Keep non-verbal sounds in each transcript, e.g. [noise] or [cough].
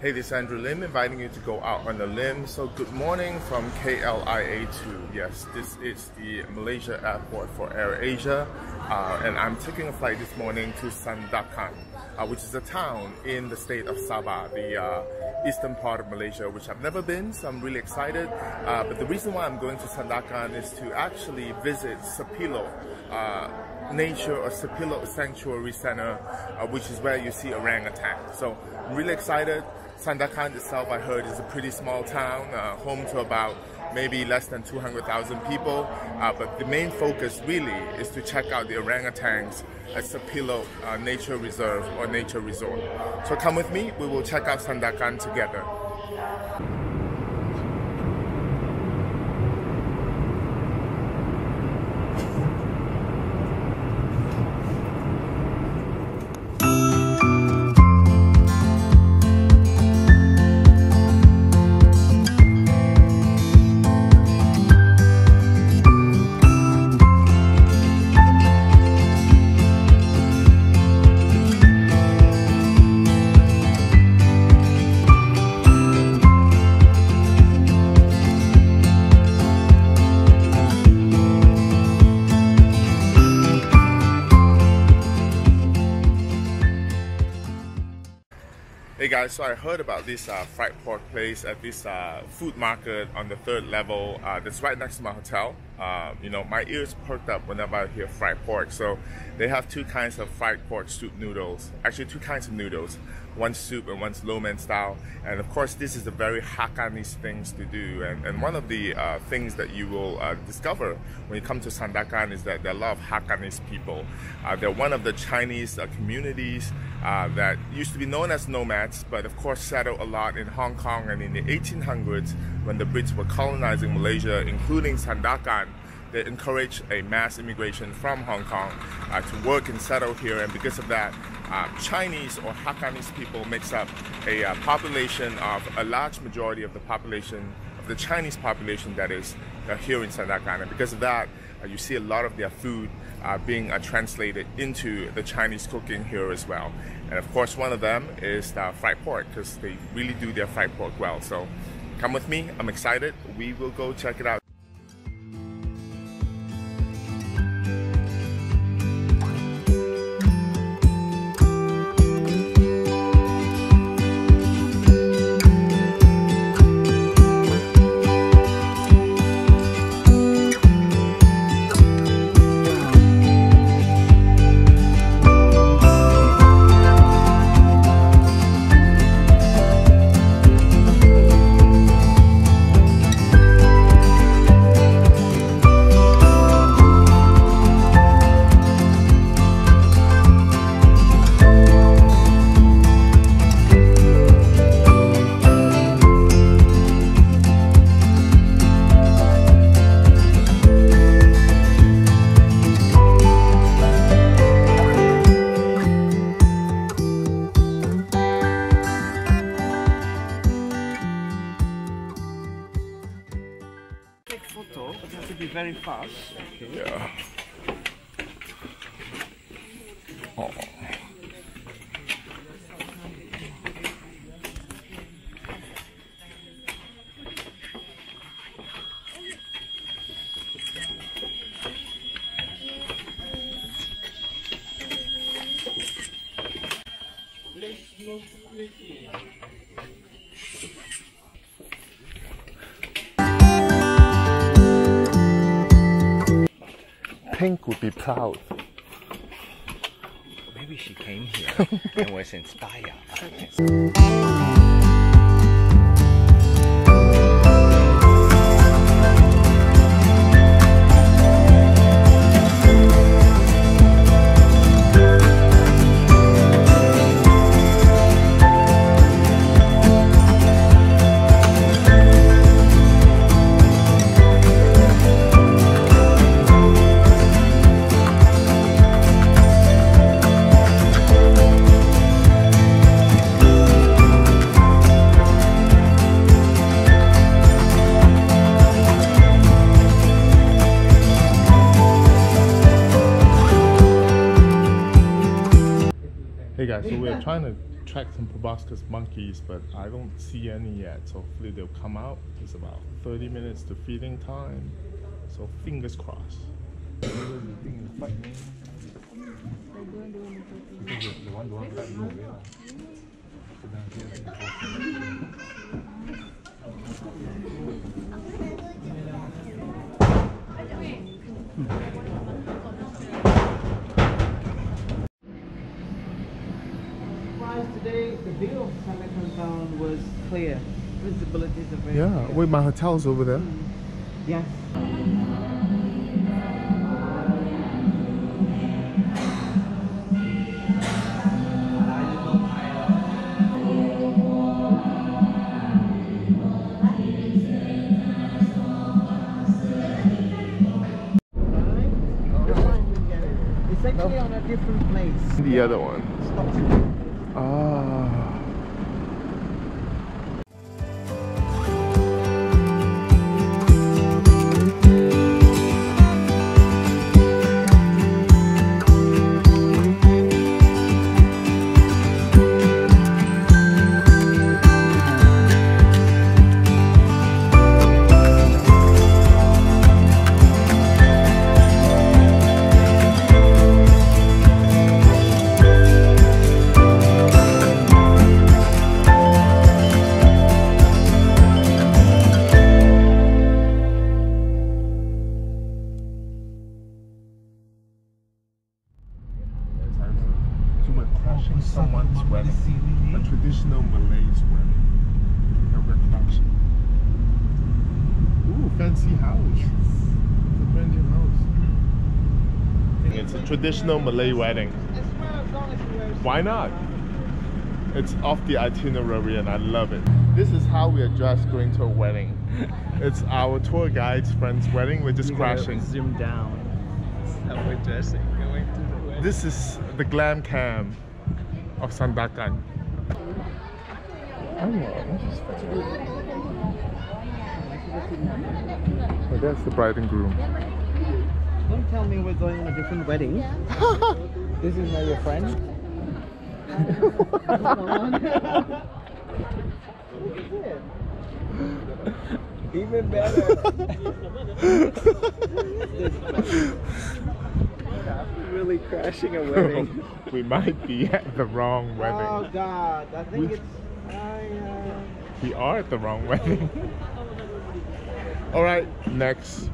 Hey, this is Andrew Lim inviting you to go out on the limb. So, good morning from KLIA2. Yes, this is the Malaysia airport for AirAsia, uh, and I'm taking a flight this morning to Sandakan, uh, which is a town in the state of Sabah, the uh, eastern part of Malaysia, which I've never been, so I'm really excited. Uh, but the reason why I'm going to Sandakan is to actually visit Sepilok. uh, nature or Sepilok Sanctuary Center, uh, which is where you see orangutan. So I'm really excited. Sandakan itself, I heard, is a pretty small town, uh, home to about maybe less than 200,000 people. Uh, but the main focus really is to check out the orangutans at Sepilok uh, Nature Reserve or Nature Resort. So come with me, we will check out Sandakan together. Hey guys, so I heard about this uh, fried pork place at this uh, food market on the third level uh, that's right next to my hotel. Uh, you know, my ears perked up whenever I hear fried pork. So they have two kinds of fried pork soup noodles. Actually, two kinds of noodles. One soup and one's lo mein style. And of course, this is a very Hakanese things to do. And, and one of the uh, things that you will uh, discover when you come to Sandakan is that there are a lot of Hakanese people. they're one of the Chinese communities that used to be known as nomads, but of course settled a lot in Hong Kong and in the 1800s when the Brits were colonizing Malaysia, including Sandakan they encouraged a mass immigration from Hong Kong uh, to work and settle here. And because of that, uh, Chinese or Hakanese people makes up a uh, population of a large majority of the population of the Chinese population that is uh, here in Sandakan. And because of that, uh, you see a lot of their food uh, being translated into the Chinese cooking here as well. And of course, one of them is the fried pork because they really do their fried pork well. So come with me. I'm excited. We will go check it out. Fast. Yeah. Pink would be proud. Maybe she came here [laughs] and was inspired. Guys, so we're trying to track some proboscis monkeys, but I don't see any yet. So hopefully they'll come out. It's about 30 minutes to feeding time. So fingers crossed. The view of town was clear. Visibilities are very Yeah, clear. wait, my hotel's over there. Hmm. Yes. It's actually on a different place. The other one. It's a brand new house. It's a traditional Malay wedding. As well as long as you wear Why not? It's off the itinerary and I love it. This is how we are dressed going to a wedding. [laughs] it's our tour guide's friend's wedding. We're just crashing. Zoom down. That's how we're dressing. Going to the wedding. This is the glam cam of Sandakan. Oh, that's the bride and groom. Don't tell me we're going on a different wedding. [laughs] this is not your friend. Even better. really crashing a wedding. [laughs] we might be at the wrong wedding. Oh. God, I think We- it's. I, uh, We are at the wrong wedding. [laughs] All right, next.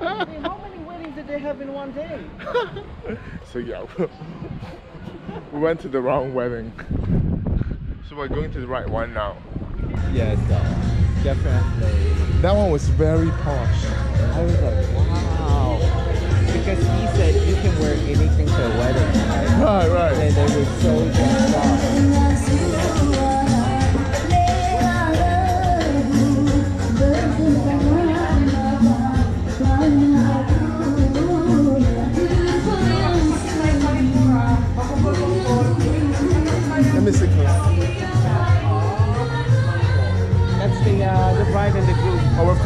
how many weddings did they have in one day? [laughs] So yeah, [laughs] we went to the wrong wedding. So we're going to the right one now. yes, uh, definitely. That one was very posh. I was like, wow. Because he said you can wear anything to a wedding, right? Right, right. And they were so dressed up.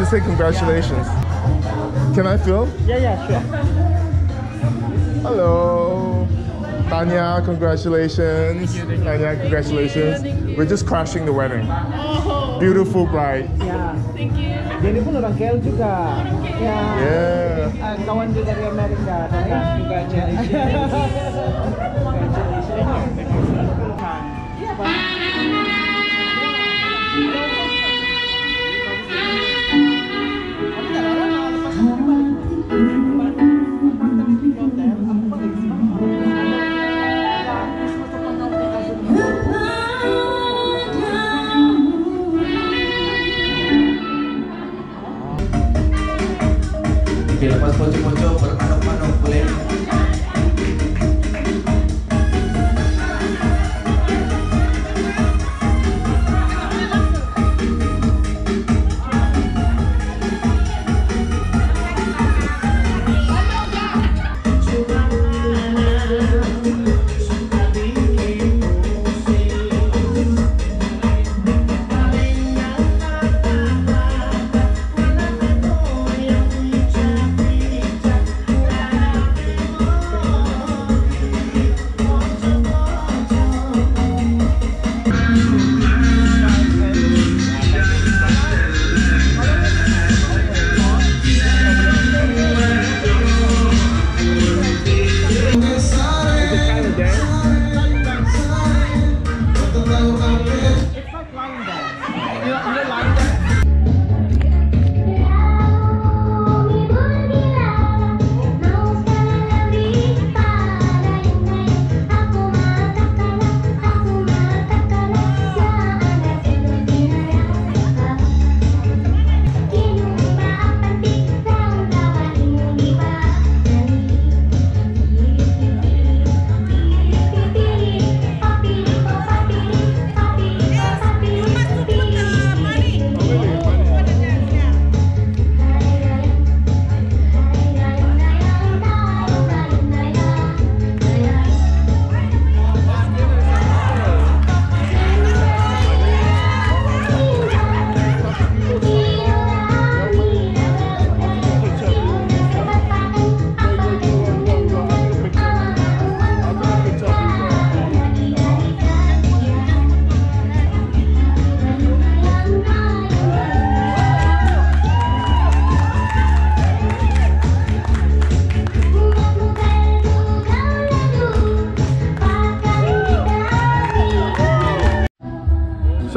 Say congratulations. Can I film? Yeah, yeah, sure. Hello. Tanya, congratulations. Tanya, congratulations. We're just crashing the wedding. Beautiful bride. Yeah. Thank you. Jadi pun orang KL juga. Ya. Yeah. Ah, kawan dia dari Amerika. Dilepas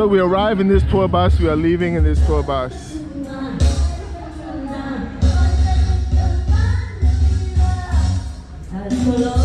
So we arrive in this tour bus, we are leaving in this tour bus. Hello.